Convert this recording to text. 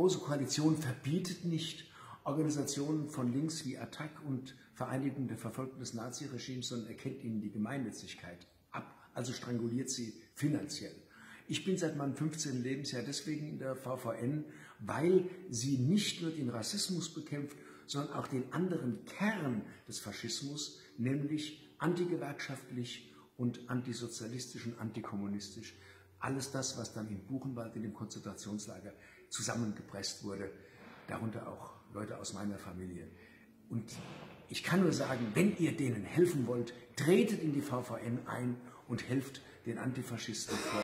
Große Koalition verbietet nicht Organisationen von links wie Attac und Vereinigung der Verfolgten des Naziregimes, sondern erkennt ihnen die Gemeinnützigkeit ab, also stranguliert sie finanziell. Ich bin seit meinem 15. Lebensjahr deswegen in der VVN, weil sie nicht nur den Rassismus bekämpft, sondern auch den anderen Kern des Faschismus, nämlich antigewerkschaftlich und antisozialistisch und antikommunistisch. Alles das, was dann in Buchenwald in dem Konzentrationslager zusammengepresst wurde, darunter auch Leute aus meiner Familie. Und ich kann nur sagen, wenn ihr denen helfen wollt, tretet in die VVN ein und helft den Antifaschisten vor.